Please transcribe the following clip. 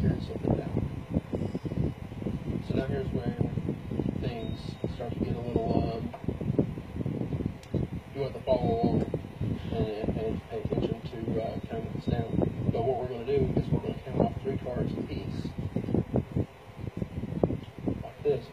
things here and down. So now here's where things start to get a little, um, you want to follow along and, and pay attention to uh, kind down. But what we're going to do is we're going to count off three cards apiece, like this.